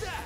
that!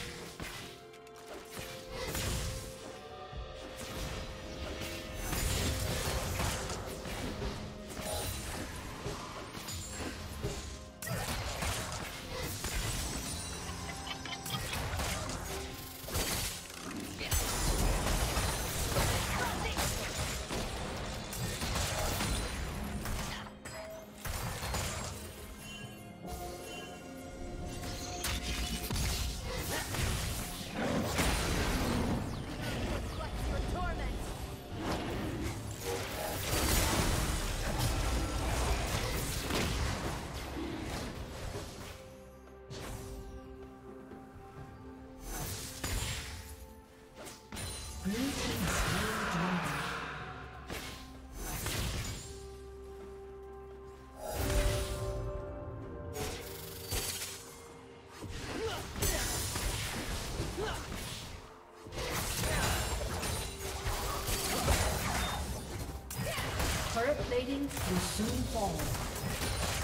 Will soon fall.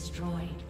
Destroyed.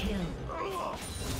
Kill.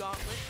Gauntlet.